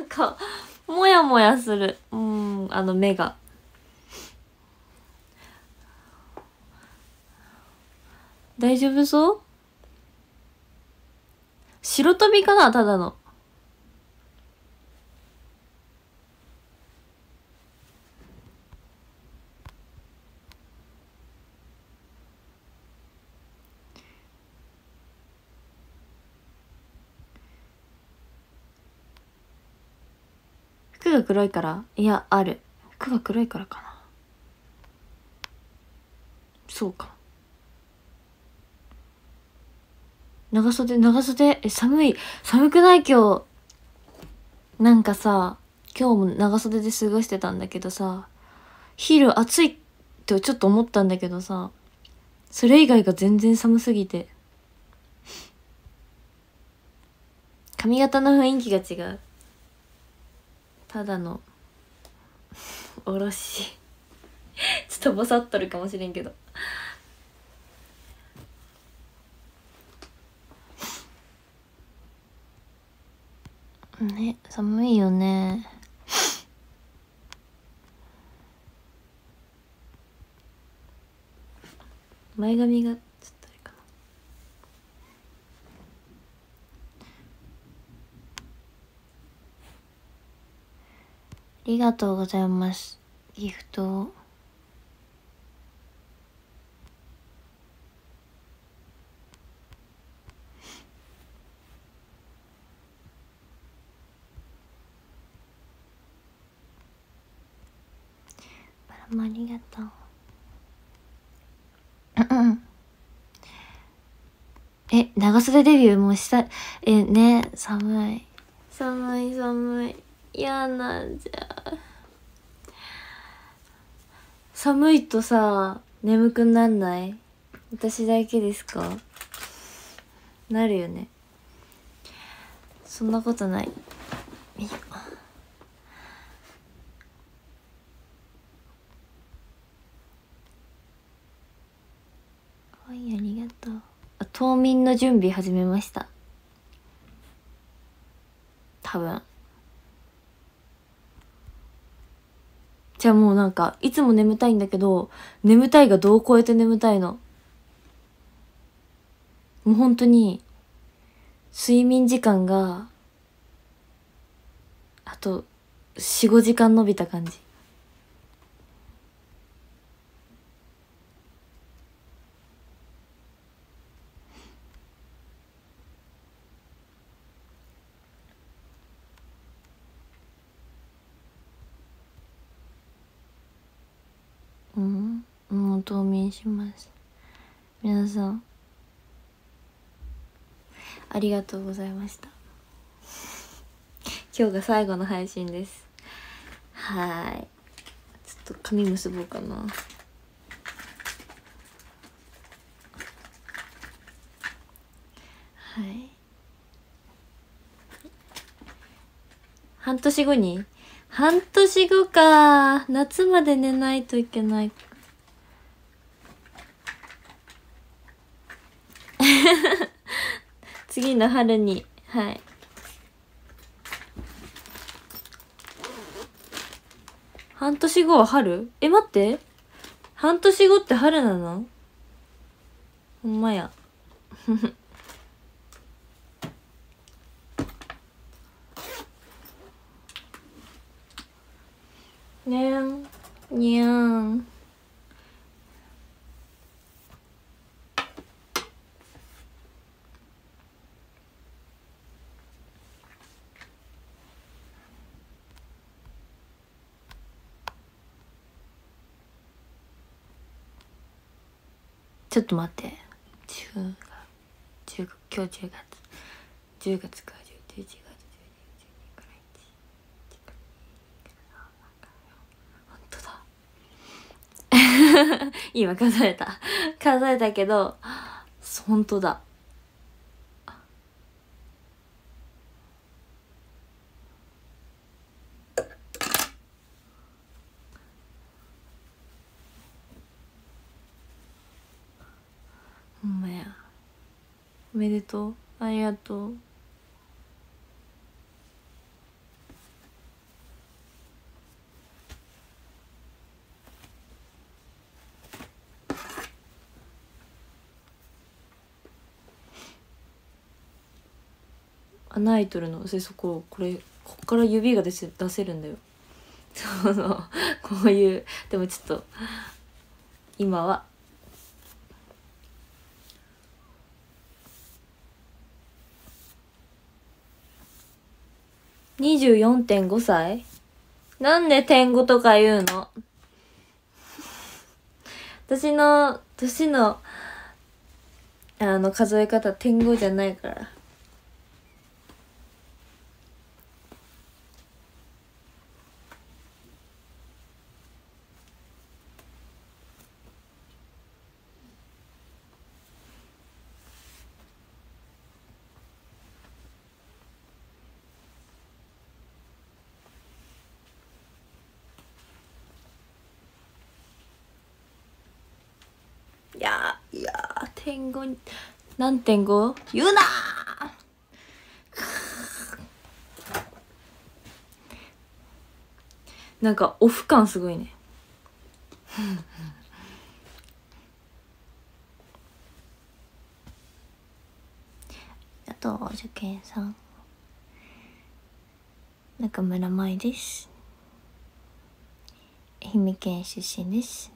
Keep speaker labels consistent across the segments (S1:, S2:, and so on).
S1: なんかもやもやする。うんあの目が。大丈夫そう？白飛びかなただの。が黒いからいやある。服が黒いからかな。そうか。長袖長袖え寒い寒くない今日。なんかさ今日も長袖で過ごしてたんだけどさ昼暑いってちょっと思ったんだけどさそれ以外が全然寒すぎて。髪型の雰囲気が違う。ただの おろし。ちょっとぼさっとるかもしれんけど。ね寒いよね。前髪がちょっとあれかなありがとうございます。ギフトを。バラもありがとう。え長袖デビューもしたえね寒い。寒い寒い。嫌なんじゃ。寒いとさ眠くなんない？私だけですか？なるよね。そんなことない。いはいありがとう。あ冬眠の準備始めました。多分。じゃあもうなんかいつも眠たいんだけど眠たいがどう超えて眠たいの？もう本当に睡眠時間があと45時間伸びた感じうん冬眠します。皆さんありがとうございました。今日が最後の配信です。はい。ちょっと髪結ぼうかな。はい。半年後に？半年後か。夏まで寝ないといけない。次の春にはい。半年後は春？え待って。半年後って春なの？ほんまや。ねん。にゃん。ょっと待って。10月今日10月。10月か。11月12月12か。ら1本当だ今数えた数えたけど本当だとう。ありがとう。あナイトルの？そそここれこっから指が出せ出せるんだよ。そうそう。こういうでもちょっと今は24.5歳？なんで点5とか言うの？私の年のあの数え方点5じゃないからいやーいやー点5何点 5? 言うな！ーなんかオフ感すごいね。あと受験さん。中村舞です。愛媛県出身です。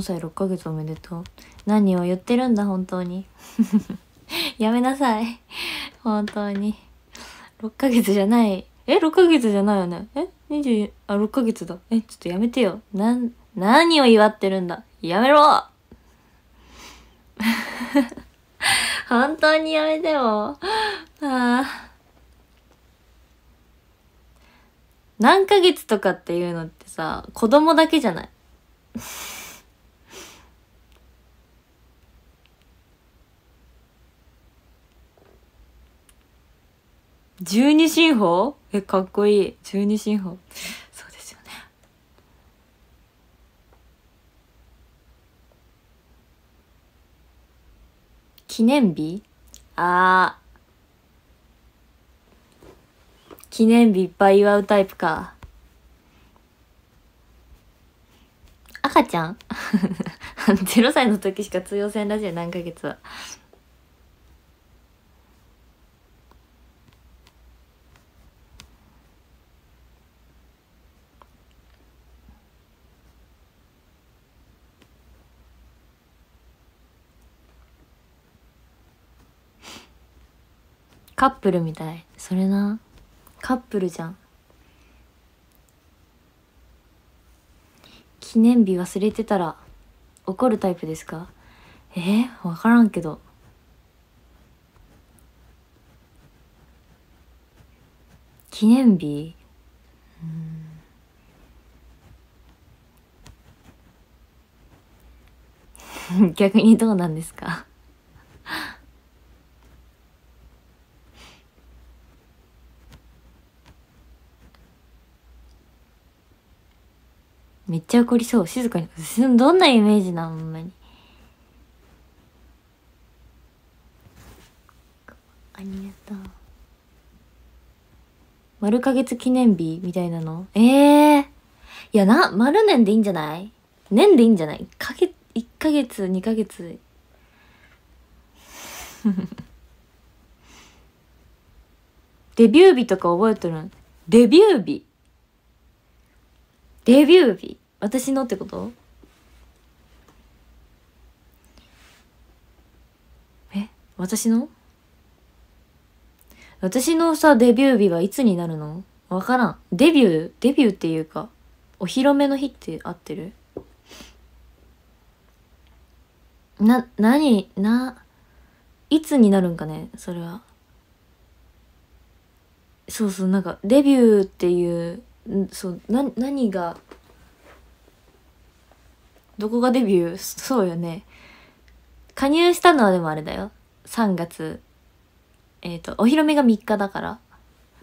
S1: 4歳6ヶ月おめでとう。何を言ってるんだ本当に。やめなさい。本当に。6ヶ月じゃない。え6ヶ月じゃないよね。え20あ6ヶ月だ。えちょっとやめてよ。なん何を祝ってるんだ。やめろ。本当にやめてよ。ああ何ヶ月とかっていうのってさ子供だけじゃない。十二進法え、かっこいい。十二進法。そうですよね。記念日？あー。記念日いっぱい祝うタイプか。赤ちゃん ?0 歳の時しか通用せんらしい何ヶ月は。カップルみたい。それな。カップルじゃん。記念日忘れてたら怒るタイプですか？えー、分からんけど。記念日？うん。逆にどうなんですか？ちゃ怒りそう。静かに。どんなイメージなほんまに。ありがとう。丸か月記念日みたいなの？ええー、いやな丸年でいいんじゃない？年でいいんじゃない ?1 ヶ月、1ヶ月、2ヶ月。デビュー日とか覚えてるデビュー日？デビュー日？私のってこと？え？私の？私のさデビュー日はいつになるの？わからん。デビュー？デビューっていうかお披露目の日って合ってる？な、なに、な、いつになるんかね？それは。そうそう、なんか、デビューっていう、そう、な、何が、どこがデビュー？そうよね。加入したのはでもあれだよ。3月。えっ、ー、と、お披露目が3日だから。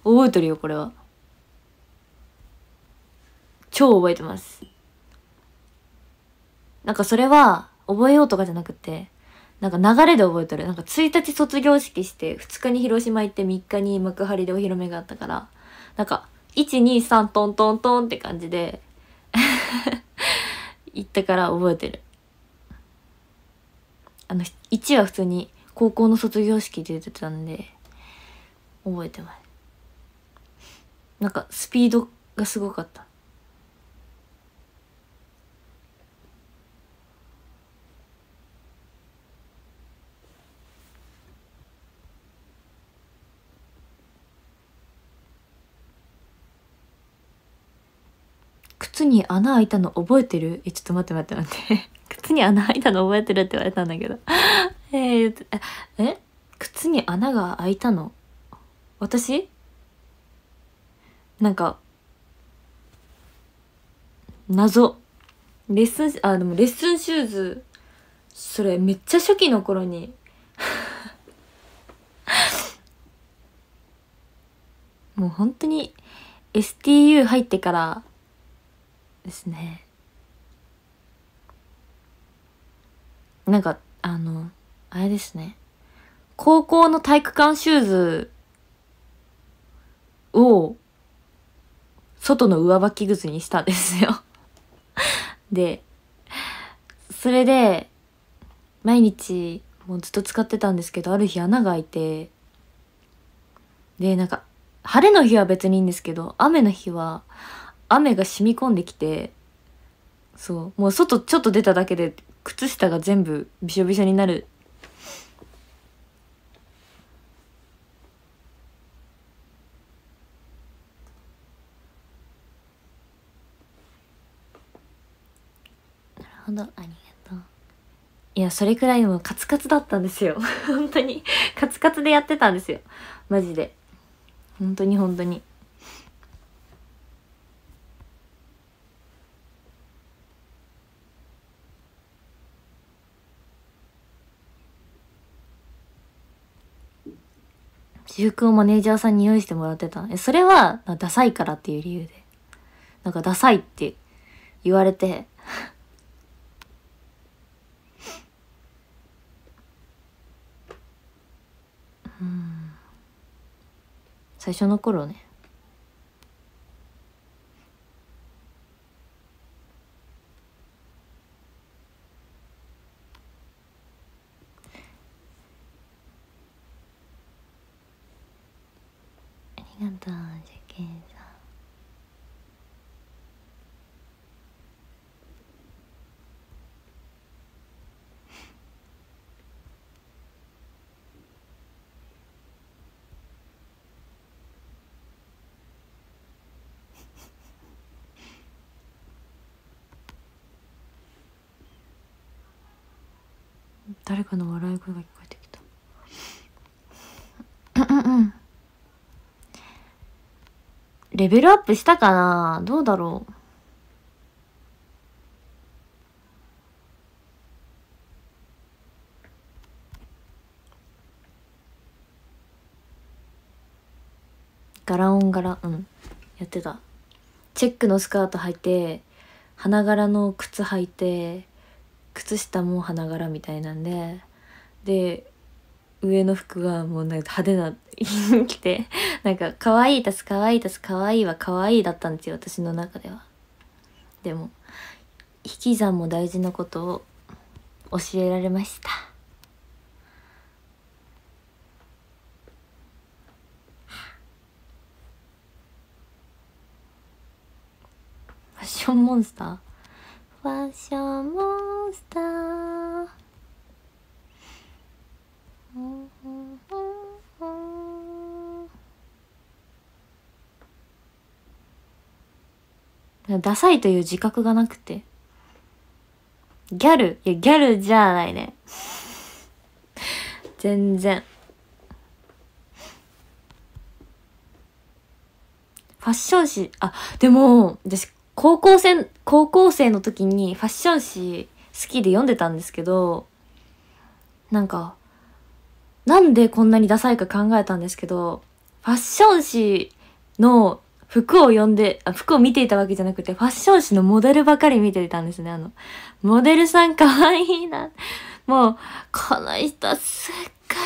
S1: 覚えてるよ、これは。超覚えてます。なんかそれは、覚えようとかじゃなくて、なんか流れで覚えてる。なんか1日卒業式して、2日に広島行って3日に幕張でお披露目があったから、なんか、123トントントンって感じで行ったから覚えてる。あの、1は普通に高校の卒業式で出てたんで、覚えてます。なんか、スピードがすごかった。靴に穴開いたの覚えてる？え、ちょっと待って待って待って。靴に穴開いたの覚えてるって言われたんだけど。えー、え靴に穴が開いたの？私？なんか、謎。レッスン、あ、でもレッスンシューズ、それめっちゃ初期の頃に もう本当に STU 入ってからですね。なんかあのあれですね。高校の体育館シューズを外の上履き靴にしたんですよ。でそれで毎日もうずっと使ってたんですけどある日穴が開いてでなんか晴れの日は別にいいんですけど雨の日は雨が染み込んできてそうもう外ちょっと出ただけで靴下が全部びしょびしょになる。なるほどありがとう。いやそれくらいもカツカツだったんですよ。本当に。カツカツでやってたんですよ。マジで。本当に本当に私服をマネージャーさんに用意してもらってた。え、それは、ダサいからっていう理由で。なんかダサいって言われて。最初の頃ね。りがとう受験さん誰かの笑い声が聞こえてきた。うんうんうん。レベルアップしたかな？どうだろう？ガラオン柄うん。やってた。チェックのスカート履いて花柄の靴履いて靴下も花柄みたいなんでで上の服がもうなんか派手な着て なんか可愛いたす可愛いたす可愛いは可愛いだったんですよ私の中では。でも引き算も大事なことを教えられました。ファッションモンスター？ファッションモンスターダサいという自覚がなくて。ギャル？いや、ギャルじゃないね。全然。ファッション誌、あ、でも、私、高校生、高校生の時にファッション誌好きで読んでたんですけど、なんか、なんでこんなにダサいか考えたんですけど、ファッション誌の服を読んで、あ、服を見ていたわけじゃなくて、ファッション誌のモデルばかり見ていたんですね。あの、モデルさん可愛いな。もう、この人すっ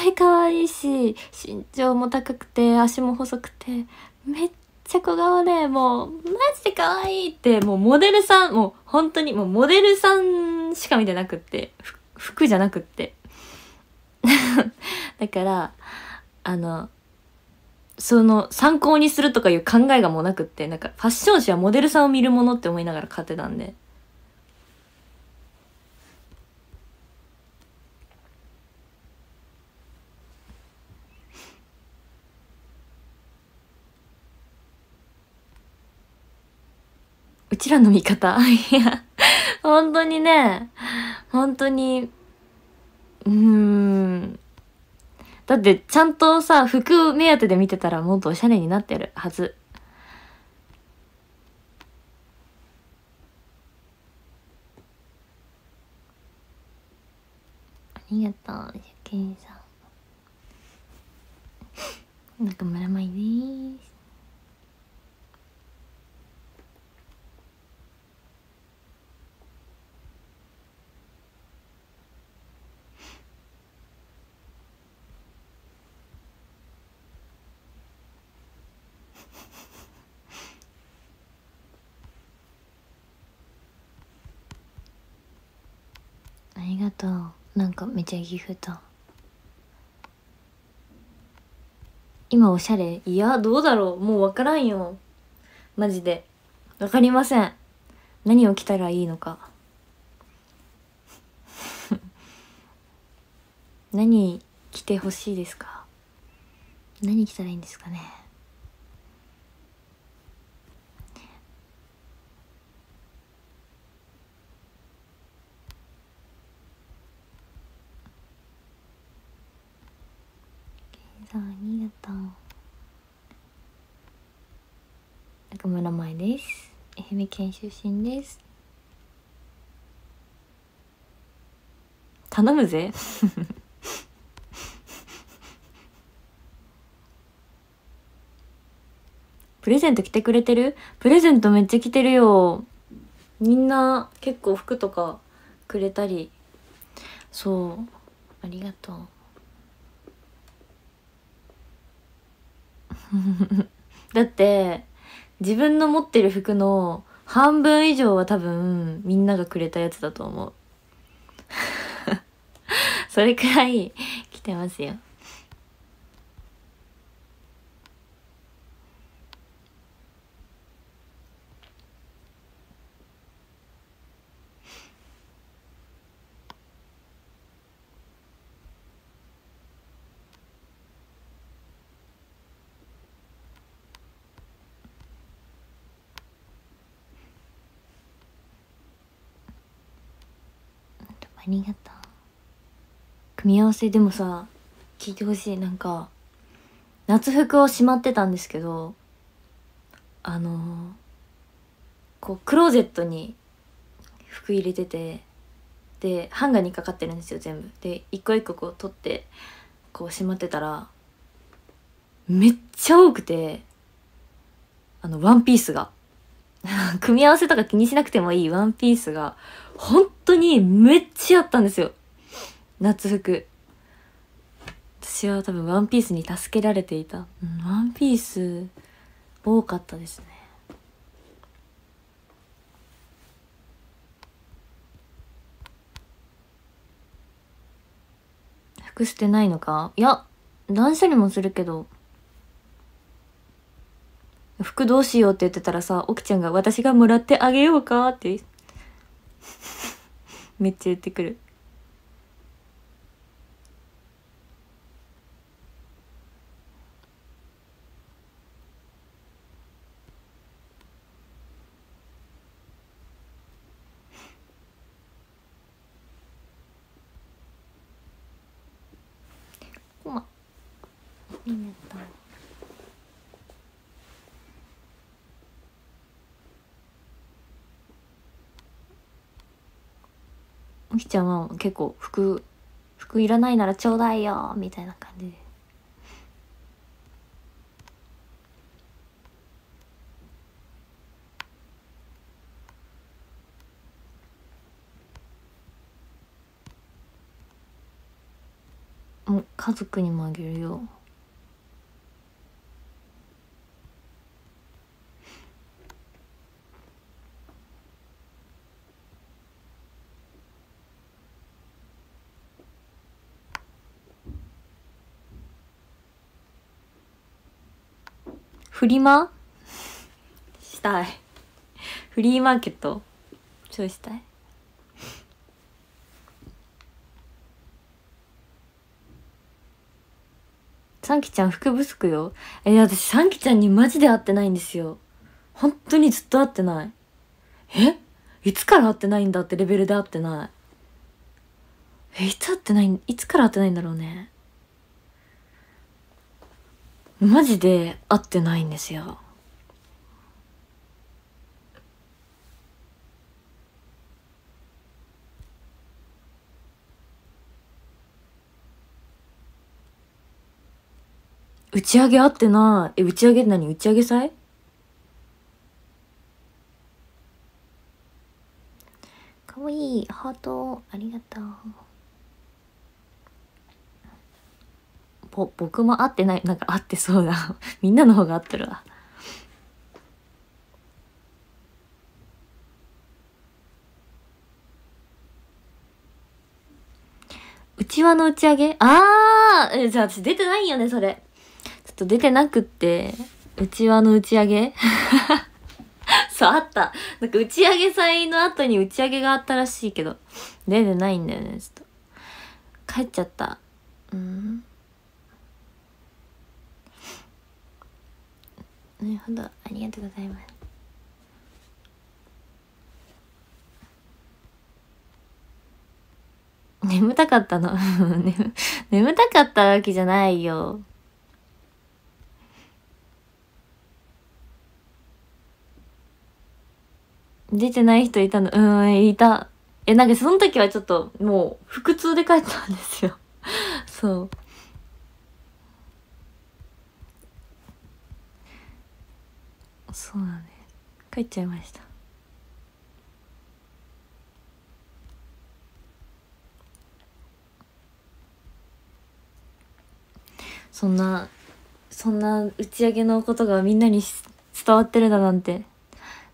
S1: ごい可愛いし、身長も高くて、足も細くて、めっちゃ小顔で、もう、マジで可愛いって、もうモデルさん、もう本当にもうモデルさんしか見てなくって、服じゃなくって。だから、あの、その参考にするとかいう考えがもうなくって、なんかファッション誌はモデルさんを見るものって思いながら買ってたんで。うちらの味方 いや、本当にね、本当に、うーん。だってちゃんとさ、服目当てで見てたらもっとおしゃれになってるはず。ありがとう、シャケンさん。中村舞です。ありがとう。なんかめちゃギフト。今おしゃれ。いやどうだろう。もう分からんよ。マジで。分かりません。何を着たらいいのか。何着てほしいですか？何着たらいいんですかねさんありがとう中村舞です。愛媛県出身です。頼むぜ。プレゼント来てくれてる？プレゼントめっちゃ来てるよ。みんな結構服とかくれたり。そう。ありがとう。だって自分の持ってる服の半分以上は多分みんながくれたやつだと思う。それくらい来てますよありがとう。組み合わせでもさ聞いてほしい。なんか夏服をしまってたんですけどあのー、こうクローゼットに服入れててでハンガーにかかってるんですよ全部。で一個一個こう取ってこうしまってたらめっちゃ多くてあのワンピースが。組み合わせとか気にしなくてもいいワンピースが本当にめっちゃあったんですよ。夏服。私は多分ワンピースに助けられていた。ワンピース多かったですね。服捨てないのか？いや、断捨離もするけど、服どうしようって言ってたらさ、奥ちゃんが私がもらってあげようかってめっちゃ言ってくる。こま。みんなと。みきちゃんは結構服服いらないならちょうだいよみたいな感じ。でもう家族にもあげるよ。フリマ？したい。フリーマーケット？超したい？サンキちゃん服不足よ。え、私サンキちゃんにマジで会ってないんですよ。本当にずっと会ってない。え？いつから会ってないんだってレベルで会ってない。え、いつ会ってない、いつから会ってないんだろうね。マジで会ってないんですよ打ち上げあってな。え、打ち上げ何？打ち上げ祭？かわいい。ハート、ありがとう。ぼ僕も会ってないなんか会ってそうだ。みんなの方が合ってるわ。うちわの打ち上げ？ああじゃあ私出てないよねそれ。ちょっと出てなくって。うちわの打ち上げ？そうあった。なんか打ち上げ祭の後に打ち上げがあったらしいけど。出てないんだよねちょっと。帰っちゃった。うん。なるほど。ありがとうございます。眠たかったの？眠たかったわけじゃないよ。出てない人いたの？うんいた。えなんかその時はちょっともう腹痛で帰ったんですよ。そう。そうだね。帰っちゃいました。そんなそんな打ち上げのことがみんなに伝わってるだなんて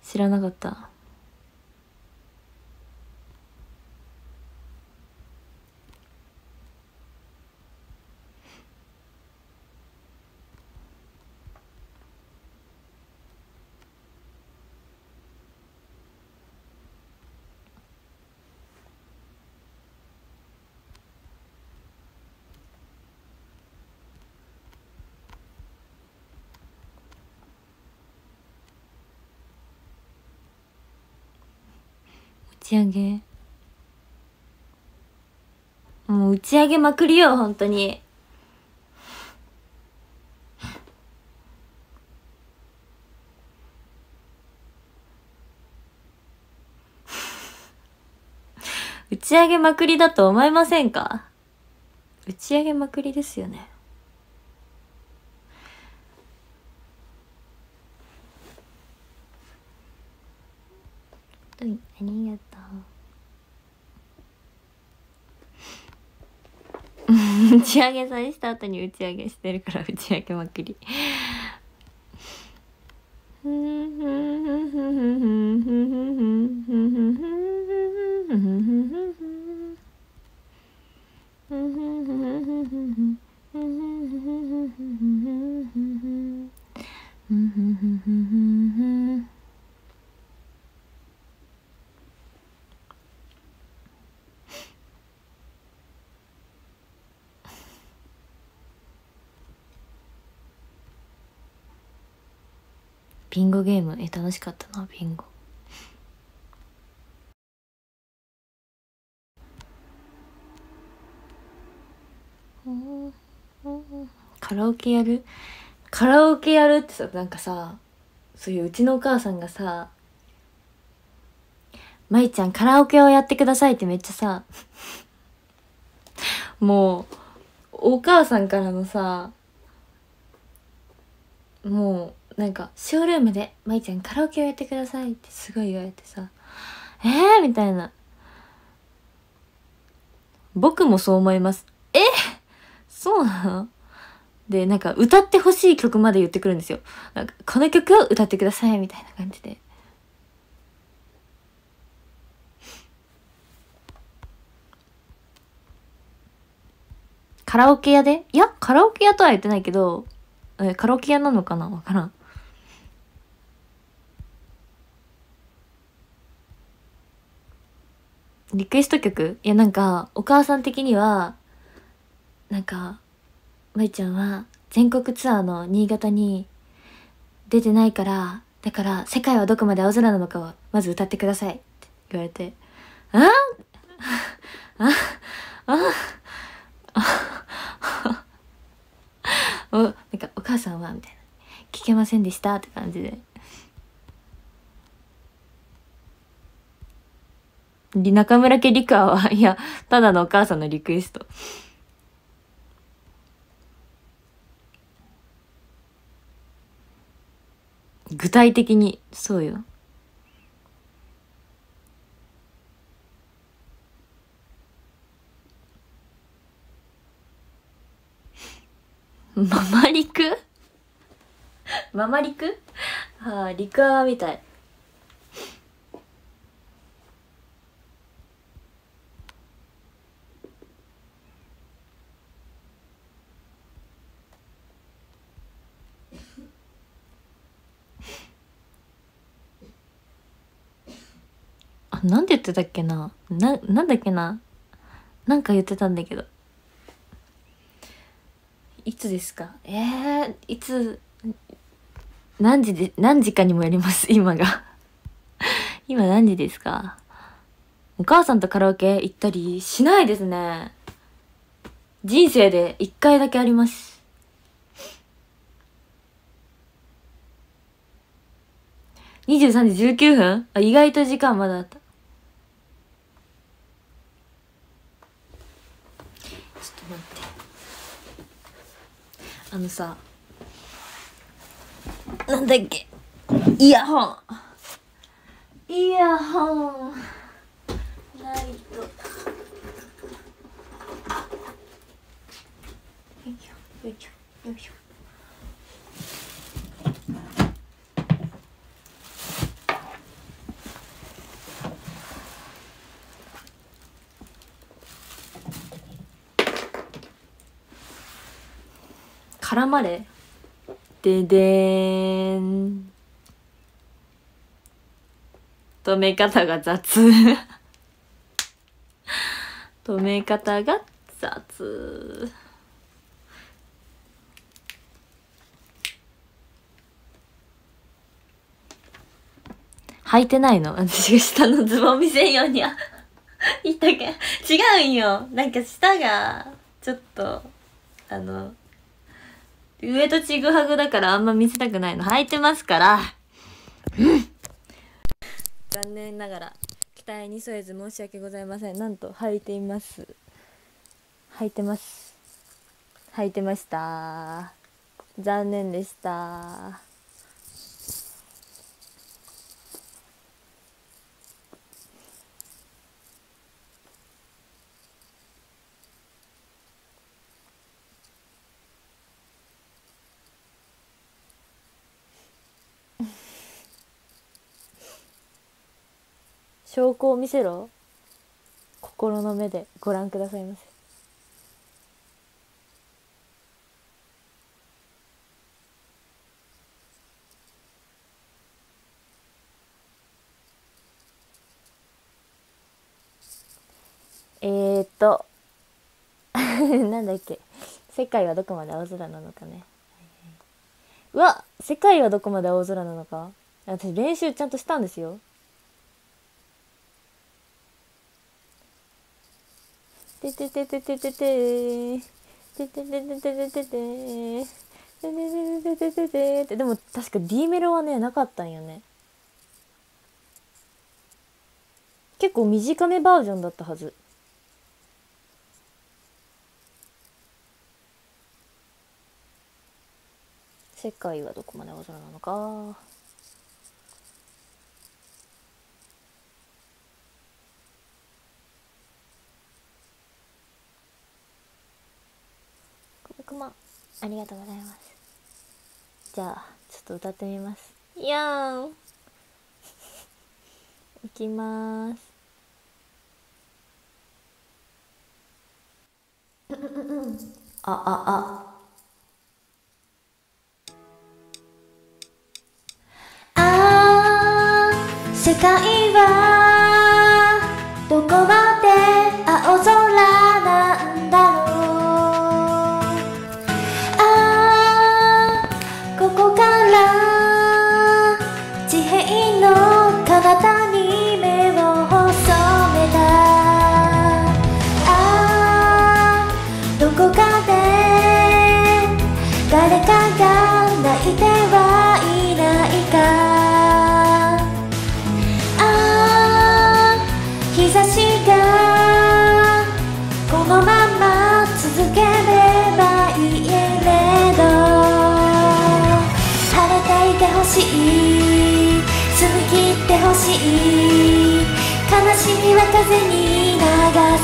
S1: 知らなかった。ち上げ。もう打ち上げまくりよ本当に。打ち上げまくりだと思いませんか？打ち上げまくりですよね。はいありがとう。打ち上げさえした後に打ち上げしてるから打ち上げまくり Mm-hmm. ビンゴゲーム。え楽しかったなビンゴ。カラオケやる？カラオケやるってさなんかさそういううちのお母さんがさ「舞ちゃんカラオケをやってください」ってめっちゃさもうお母さんからのさもうなんかショールームで「舞ちゃんカラオケをやってください」ってすごい言われてさ「えー?」みたいな僕もそう思いますえそうなの？で、なんか歌ってほしい曲まで言ってくるんですよ。なんか、この曲を歌ってくださいみたいな感じで。カラオケ屋で？いや、カラオケ屋とは言ってないけど、え、カラオケ屋なのかな？わからん。リクエスト曲？いやなんかお母さん的にはなんか舞ちゃんは全国ツアーの新潟に出てないからだから「世界はどこまで青空なのか」をまず歌ってくださいって言われて「あ？あ？あ？あ おなんかお母さんは？みたいな。聞けませんでしたって感じで。中村家リカは、いや、ただのお母さんのリクエスト。具体的に、そうよ。ママリク？ママリク？ああ、リクアワみたい。なんで言ってたっけな？な、なんだっけな？なんか言ってたんだけど。いつですか？えー、いつ、何時で、何時かにもやります、今が。今何時ですか？お母さんとカラオケ行ったりしないですね。人生で一回だけあります。23時19分？あ、意外と時間まだあった。あのさなんだっけ？イヤホン。イヤホン。ないとよいしょよいしょよいしょ。絡まれ。ででーん。止め方が雑。止め方が雑。履いてないの？私が下のズボン見せんようには。言ったけ？違うんよ。なんか下がちょっとあの上とちぐはぐだからあんま見せたくないの。履いてますから。残念ながら期待に添えず申し訳ございません。なんと履いています。履いてます。履いてました。残念でした。証拠を見せろ。心の目でご覧くださいませ。えー、っと。なんだっけ。世界はどこまで青空なのかね。うわ世界はどこまで青空なのか。私練習ちゃんとしたんですよ。てててててててて。ててててててててて。てててててててでも確か D メロはねなかったんよね。結構短めバージョンだったはず。世界はどこまで青空なのか。くまありがとうございます。じゃあちょっと歌ってみます。いやーん。いきます。あああ。あ世界はどこま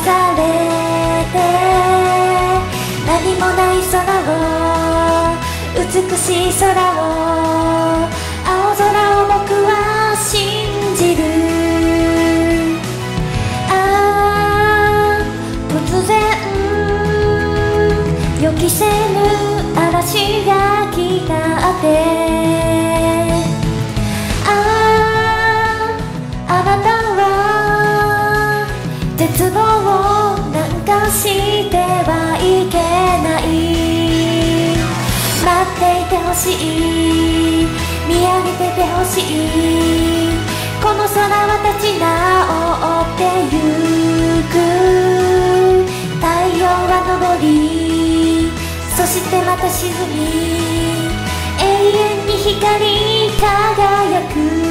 S1: されて。何もない空を美しい空を。しい。見上げててほしい。この空は立ち直ってゆく。太陽は昇りそしてまた沈み永遠に光り輝く。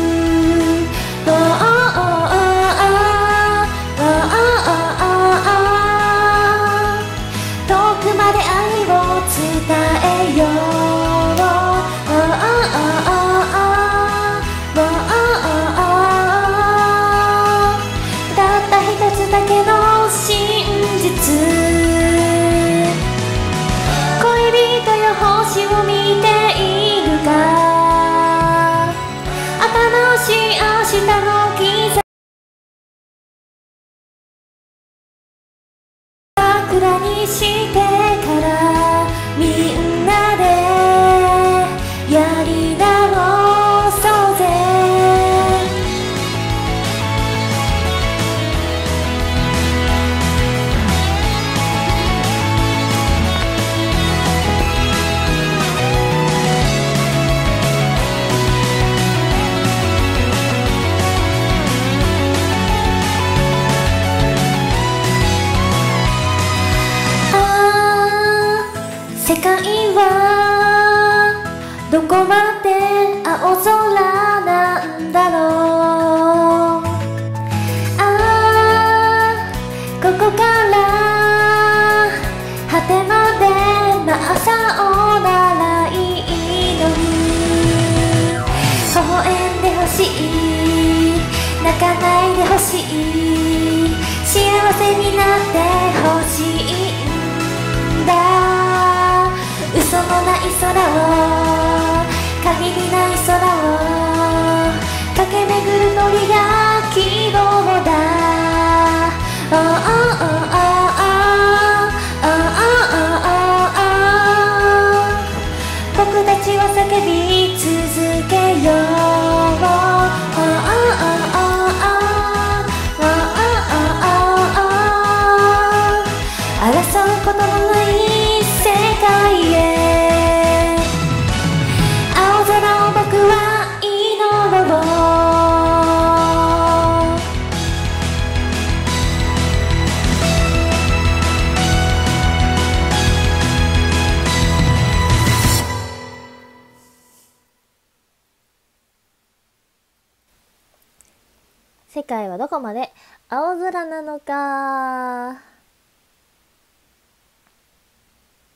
S1: のか。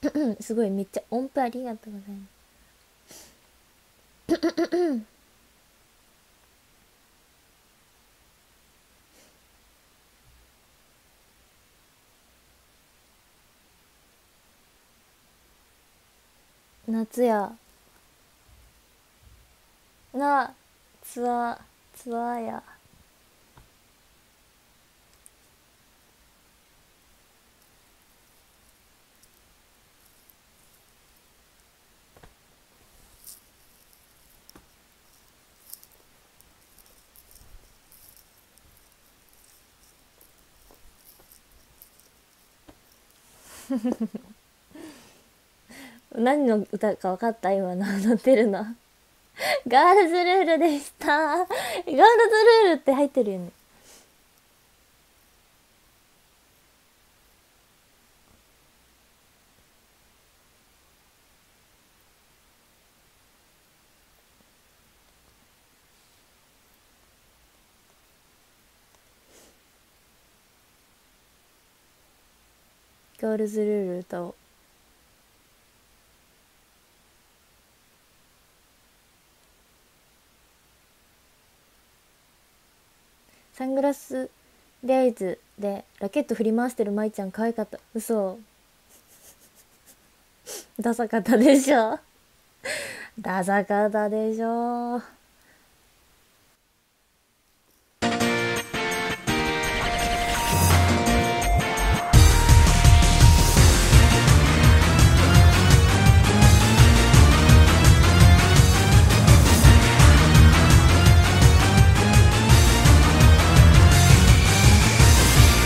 S1: すごいめっちゃ音符ありがとうございます。夏や。なツアーツアーや。何の歌か分かった？今の乗ってるの。ガールズルールでした。ガールズルールって入ってるよね。チールズ・ルールとサングラスデイズでラケット振り回してる舞ちゃん可愛かった。嘘。ダサかったでしょ。ダサかったでしょ。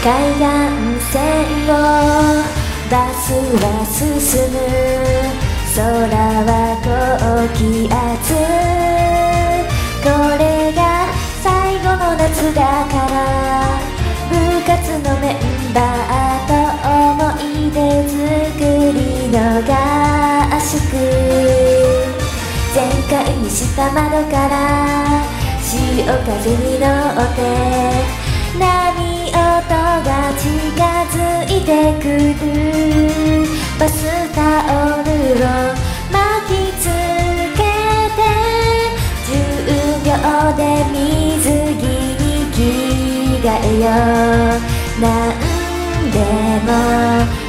S1: 海岸線をバスは進む空は高気圧これが最後の夏だから部活のメンバーと思い出作りの合宿。全開にした窓から潮風に乗っててくるバスタオルを巻きつけて10秒で水着に着替えようなんでも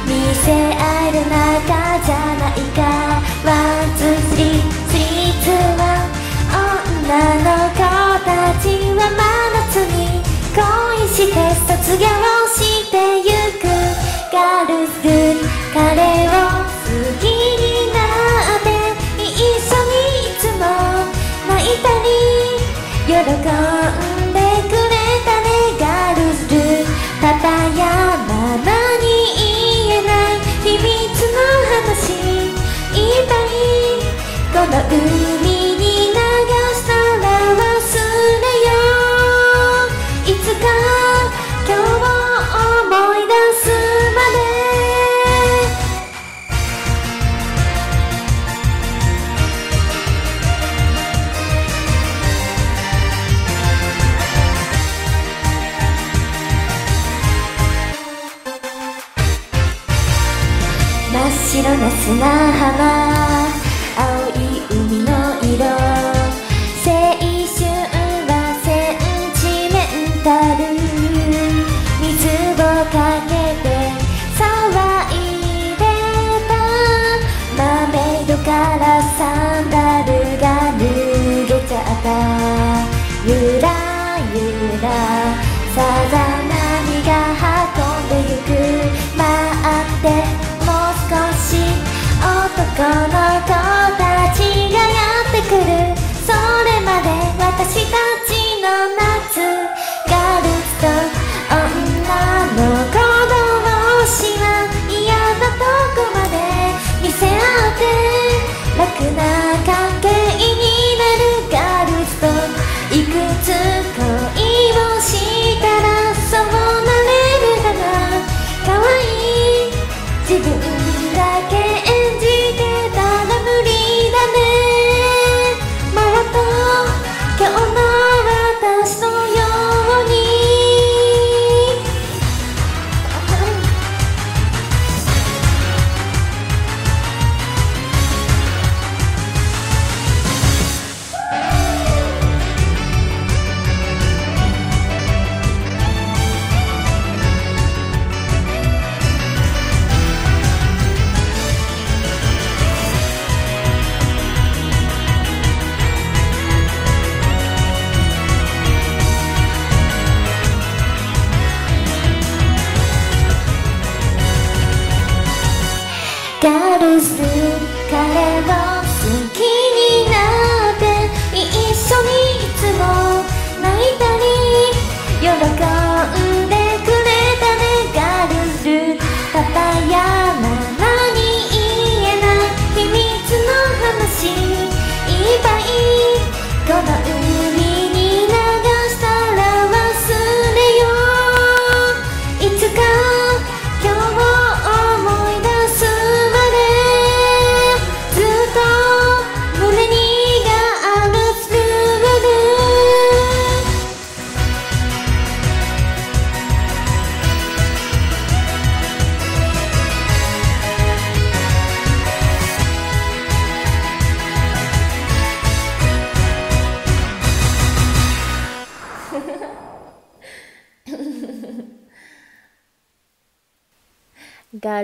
S1: 見せ合える仲じゃないかワンツースリースリーツーワン女の子たちは真夏に恋して卒業してゆくガール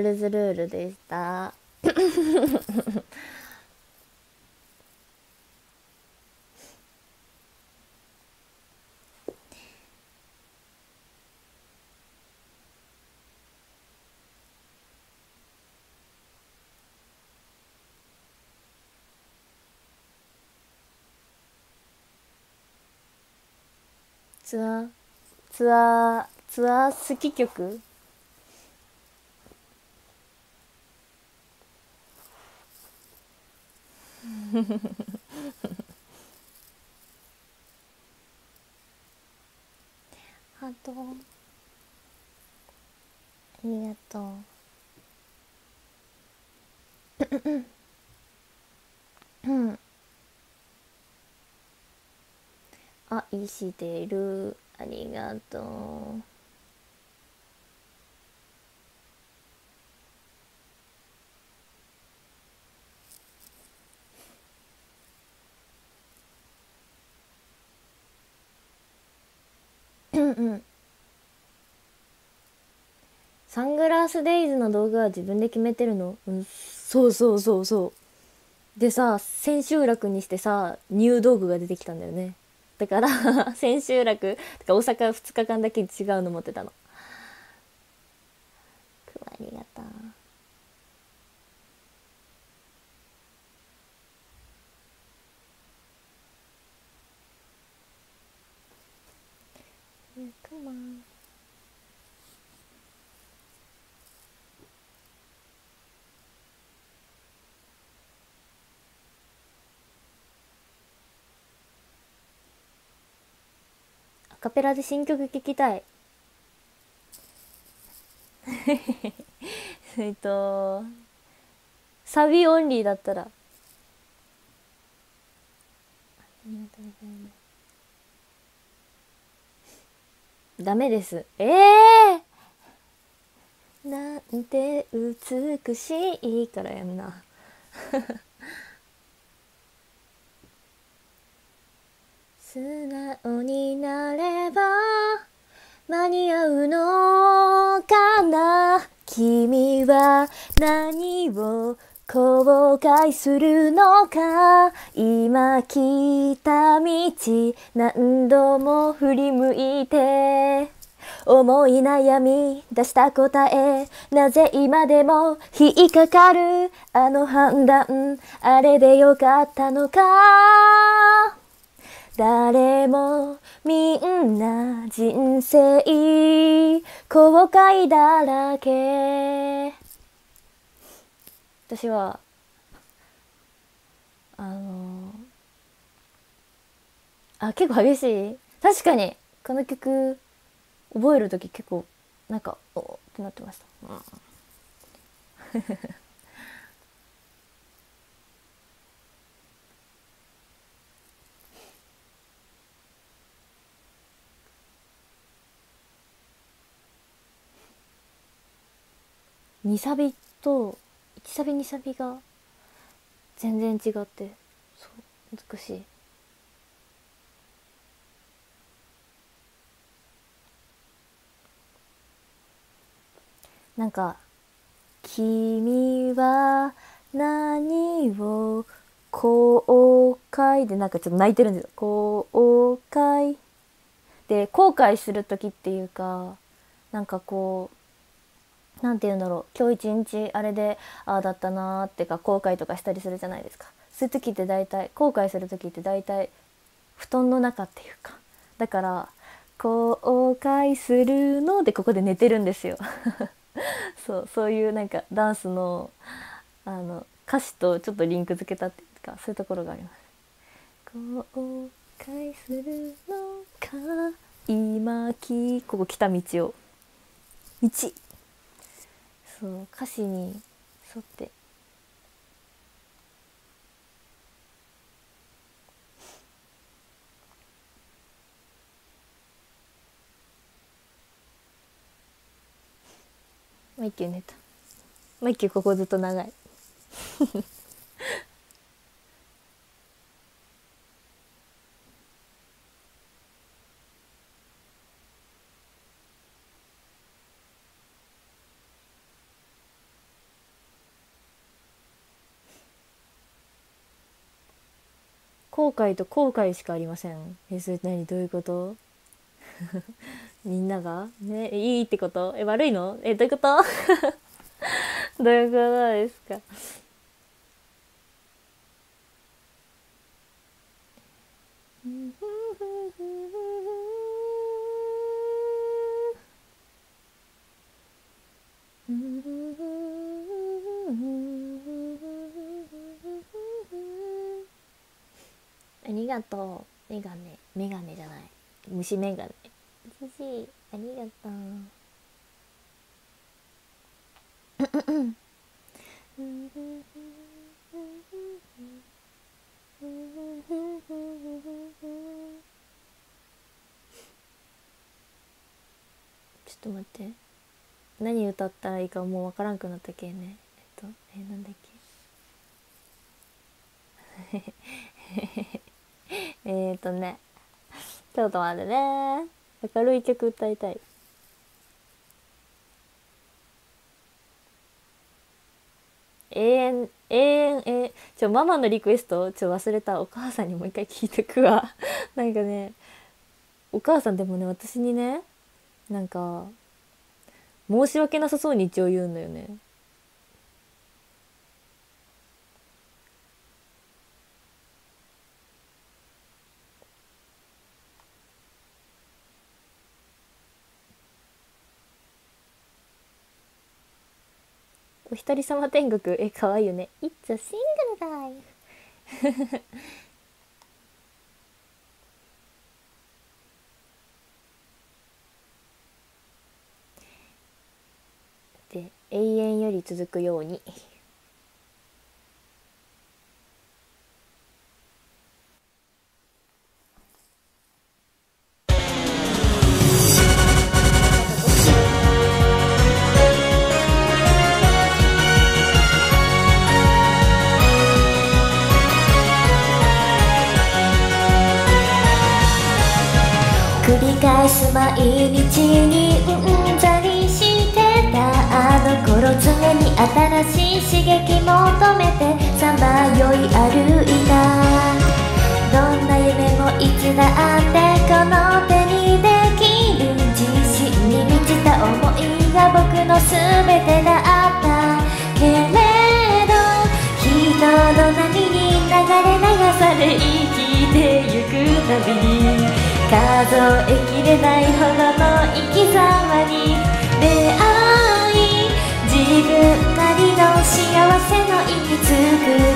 S1: ルズルールでした。ツアーツアーツアー好き曲？ハートありがとううん愛してる。ありがとう。うんサングラスデイズの道具は自分で決めてるの？うん。そうそうそうそう。でさ千秋楽にしてさ入道具が出てきたんだよね。だから 千秋楽とか大阪2日間だけ違うの持ってたの。くわありがとうくまアカペラで新曲聴きたい。えっとサビオンリーだったら。ありがとうございます。ダメです。ええー、なんて美しいからやんな。素直になれば間に合うのかな。君は何を後悔するのか？今来た道何度も振り向いて。思い悩み出した答えなぜ今でも引っかかる？あの判断あれでよかったのか？誰もみんな人生後悔だらけ。私はあのあ結構激しい。確かにこの曲覚える時結構なんかおってなってました、うん。2サビと1サビ2サビが全然違ってそう難しい。なんか「君は何を後悔」でなんかちょっと泣いてるんですよ。後悔。で後悔する時っていうかなんかこうなんて言うんだろう。今日一日あれでああだったなーってか後悔とかしたりするじゃないですか。そういう時って大体後悔する時って大体布団の中っていうか。だから後悔するのでここで寝てるんですよ。そうそういうなんかダンスのあの歌詞とちょっとリンク付けたっていうかそういうところがあります。後悔するのか？今きここ来た道を。道。そう歌詞に沿って。マイキュー寝た。マイキューここずっと長い。後悔と後悔しかありません。えそれ何？どういうこと？みんなが？ね？いいってこと？え悪いの？えどういうこと？どういうことですか？う んありがとう。メガネ、メガネじゃない。虫メガネ。じじい、ありがとう。ちょっと待って何歌ったらいいかもうわからんくなったけねえっとえなんだっけえっとねちょっと待ってね。明るい曲歌いたい。永遠永遠えちょママのリクエストちょ忘れた。お母さんにもう一回聞いてくわ。なんかねお母さんでもね私にねなんか申し訳なさそうに一応言うんだよね。お一人様天国。え可愛いよね。It's a single life. で永遠より続くように。毎日にうんざりしてたあの頃常に新しい刺激求めてさまよい歩いた。どんな夢もいつだってこの手にできる自信に満ちた思いが僕の全てだった。けれど人の波に流れ流され生きてゆくたびに数えきれないほどの生き様に出会い自分なりの幸せの意味作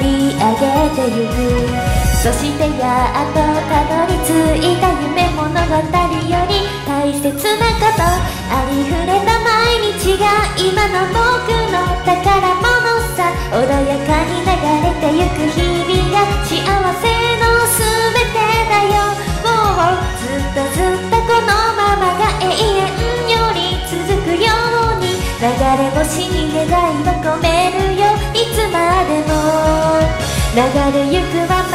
S1: り上げてゆくそしてやっとたどり着いた夢物語より大切なことありふれた毎日が今の僕の宝。物さ穏やかに流れてゆく日々が幸せ。っとずっとこのままが永遠より続くように流れ星に願いを込めるよ。いつまでも。流れゆくまま。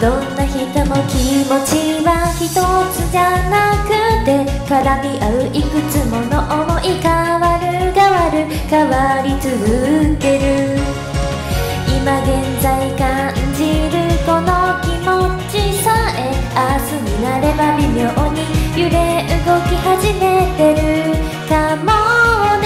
S1: どんな人も気持ちは一つじゃなくて絡み合ういくつもの思い変わる変わる変わり続ける。今現在感じるこの気持ちさえ明日になれば微妙に揺れ動き始めてる。かもね。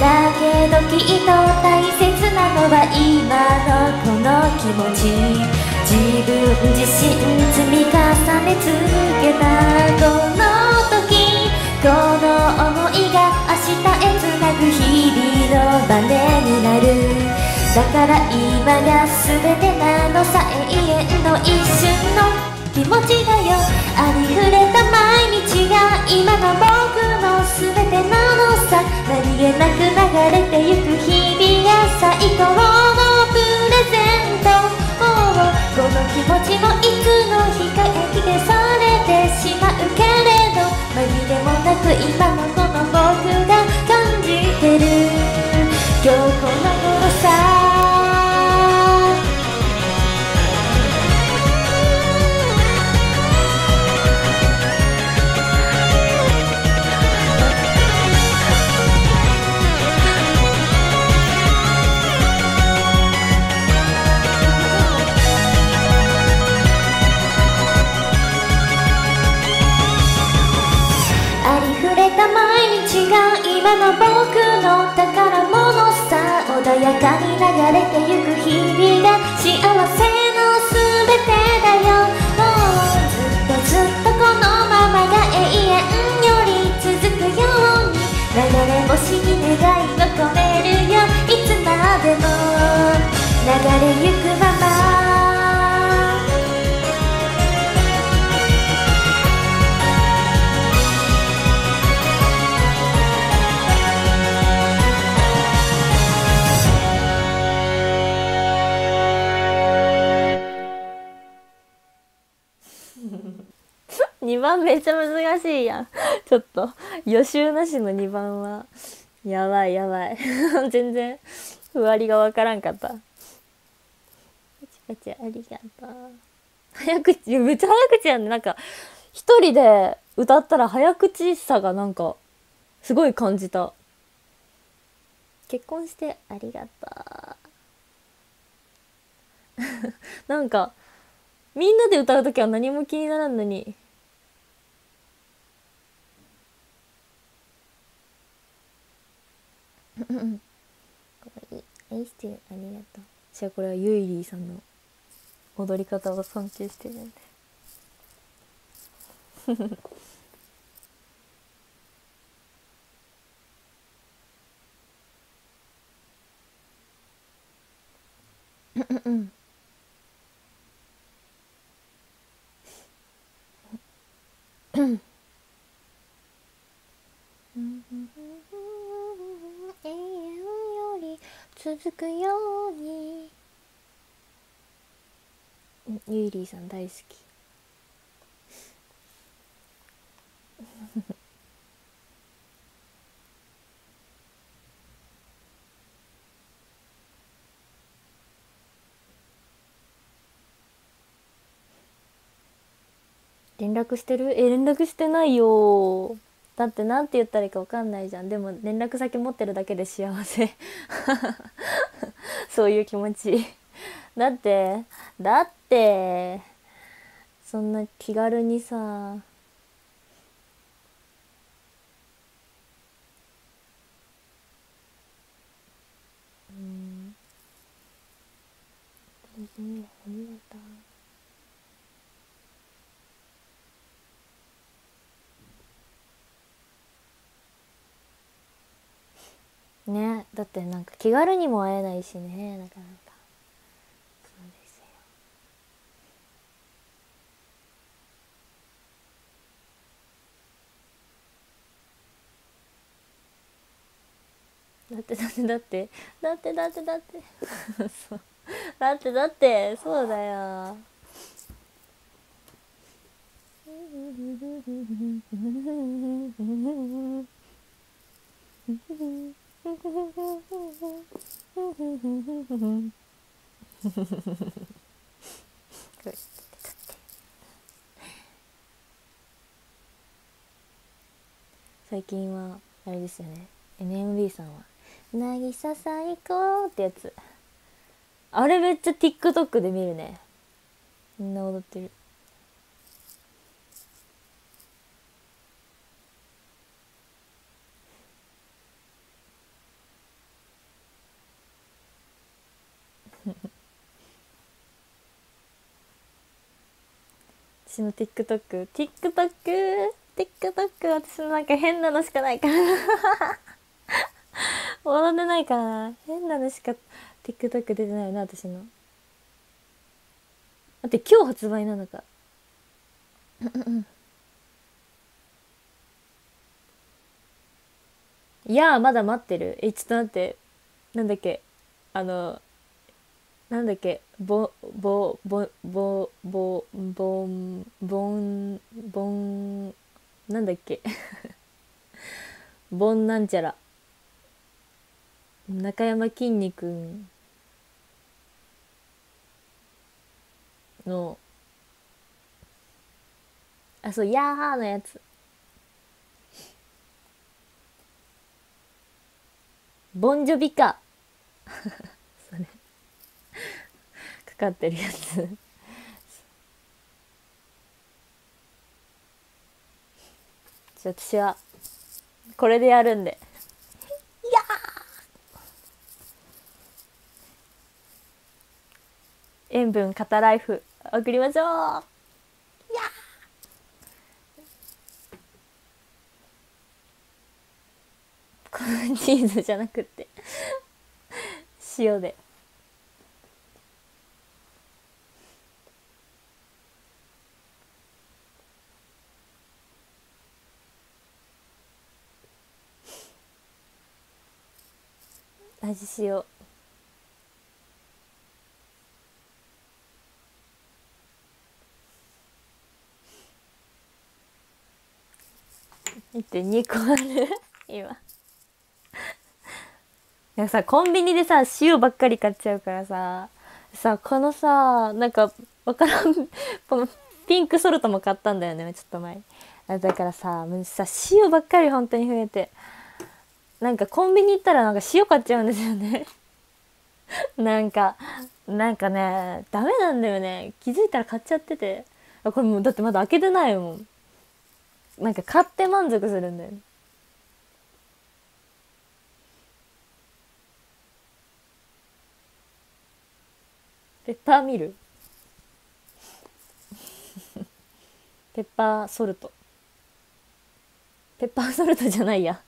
S1: だけどきっと大切なのは今のこの気持ち。自分自身積み重ね続けたこの時この想いが明日へつなぐ日々のバネになるだから今が全てなのさ永遠の一瞬の気持ちだよありふれた毎日が今の僕の全てなのさ何気なく流れてゆく日々が最高のこの気持ちもいつの日か駅でされてしまうけれど紛れもなく今のこの僕が感じてる。今日この頃さの僕の宝物さ穏やかに流れてゆく日々が幸せの全てだよ。もうずっとずっとこのままが永遠より続くように。流れ星に願いを込めるよ。いつまでも流れゆくま番めっちゃ難しいやん。ちょっと、予習なしの2番は、やばいやばい。全然、ふわりがわからんかった。パチパチありがとう。早口、めっちゃ早口やんね。なんか、一人で歌ったら早口さがなんか、すごい感じた。結婚してありがとう。なんか、みんなで歌う時は何も気にならんのに、かわいい愛してるありがとう。じゃあこれはゆいりーさんの踊り方を尊敬してるんでうんうん永遠より続くように。ゆいりーさん大好き。連絡してる？え連絡してないよだって何て言ったらいいか分かんないじゃん。でも連絡先持ってるだけで幸せ。そういう気持ち。だってだってそんな気軽にさうんありがとうねだってなんか気軽にも会えないしねなかなか。そうですよ。だってだってだってだってだって だって。そう。だってだってそうだよ。最近はあれですよね。NMB さんは「渚最高」ってやつ。あれめっちゃ TikTok で見るね。みんな踊ってる。私の TikTok、TikTok、TikTok、私のなんか変なのしかないから踊んでないかな。変なのしか TikTok 出てないな、私の。だって今日発売なのか。いやまだ待ってる。え、ちょっと待って。なんだっけ。あの、なんだっけ？ぼぼぼぼぼぼんぼんぼんなんだっけ？ぼんなんちゃら。中山きんに君。の。あそう「やー」のやつ。ボンジョビか使ってるやつ。私はこれでやるんで。いや塩分肩ライフ送りましょう。いやチーズじゃなくて塩で。味塩1.2個ある？今。なんかさコンビニでさ塩ばっかり買っちゃうからさ。さこのさなんかわからん。このピンクソルトも買ったんだよねちょっと前。だからさもうさ塩ばっかり本当に増えて。なんかコンビニ行ったらなんか塩買っちゃうんですよね。なんかなんかねダメなんだよね。気づいたら買っちゃってて。これもうだってまだ開けてないもん。なんか買って満足するんだよ。ペッパーミル。ペッパーソルト。ペッパーソルトじゃないや。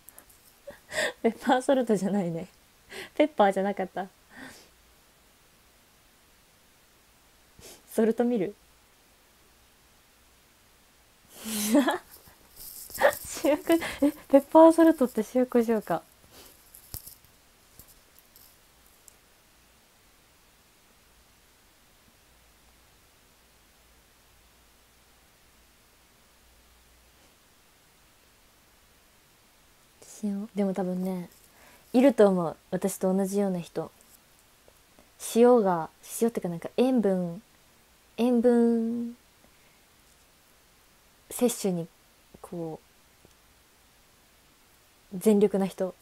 S1: ペッパーソルトじゃないね。ペッパーじゃなかった。ソルトミル。主役。えペッパーソルトって塩コショウか塩でも多分ねいると思う。私と同じような人。塩が塩ってかなんか塩分塩分摂取にこう全力な人。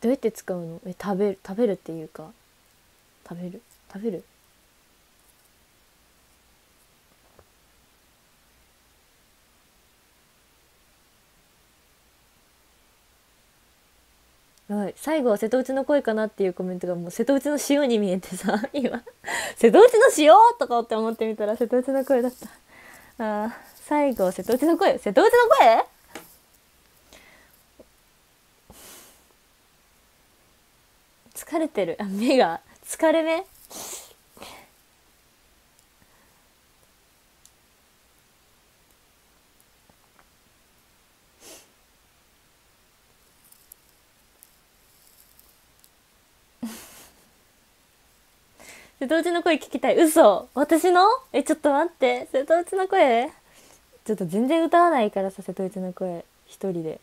S1: どうやって使うの？え食べる食べるっていうか。食べる？食べる？はい、最後は瀬戸内の声かなっていうコメントがもう瀬戸内の塩に見えてさ 今。瀬戸内の塩とかって思ってみたら瀬戸内の声だった。あ最後瀬戸内の声。瀬戸内の声？疲れてる。目が疲れ目？瀬戸内の声聞きたい。嘘。私の？えちょっと待って。瀬戸内の声？ちょっと全然歌わないからさ瀬戸内の声。一人で。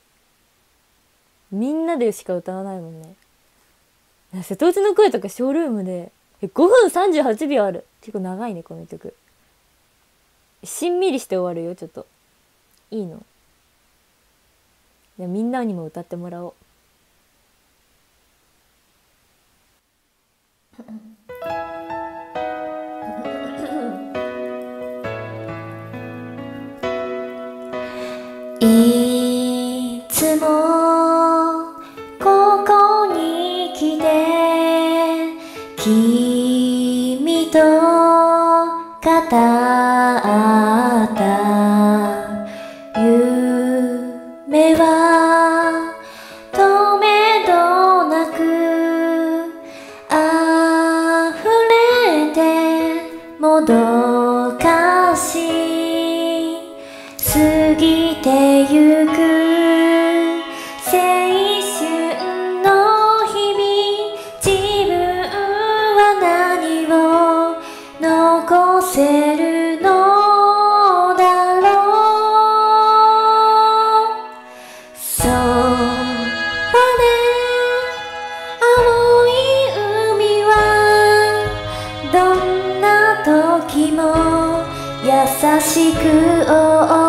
S1: みんなでしか歌わないもんね。瀬戸内の声とかショールームで。え5分38秒ある。結構長いねこの曲。しんみりして終わるよちょっと。いいの。いやみんなにも歌ってもらおう。ここに来て君と語しく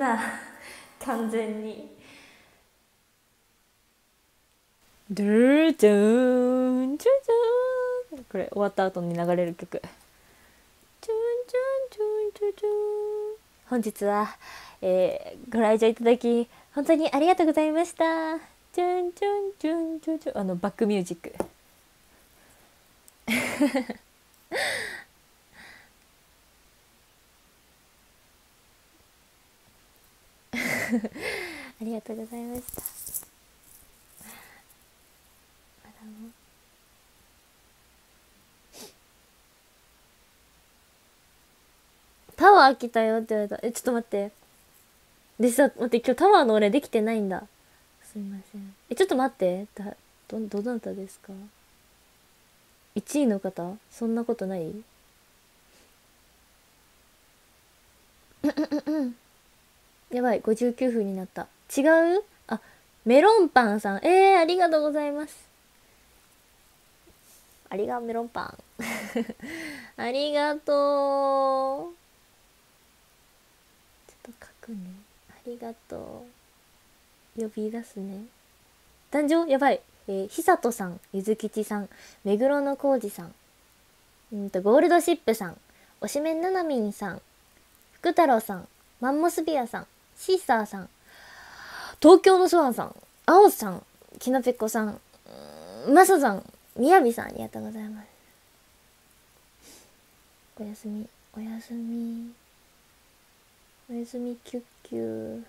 S1: ンディングだ。完全に。ドゥルドゥーンチュンチュン。これ終わった後に流れる曲。チュンチュンチュンチュンチュン。本日は、えー、ご来場いただき本当にありがとうございました。チュンチュンチュンチュンチュン。あのバックミュージック。ありがとうございました。タワー来たよって言われた。えちょっと待って。でさ待って今日タワーの俺できてないんだ。すいません。えちょっと待って。だどどなたですか？1位の方？そんなことない？やばい59分になった。違う？あメロンパンさん。えー、ありがとうございます。ありがメロンパン。ありがとう。ちょっと書くね。ありがとう。呼び出すね。誕生やばい。えー、久人さん。ゆずきちさん。目黒の浩二さん。うんとゴールドシップさん。おしめななみんさん。福太郎さん。マンモスビアさん。シーサーさん。東京のソワンさん。アオさん。きなぺっこさん。マサさん。みやびさんありがとうございます。おやすみ。おやすみ。おやすみキュッキュー。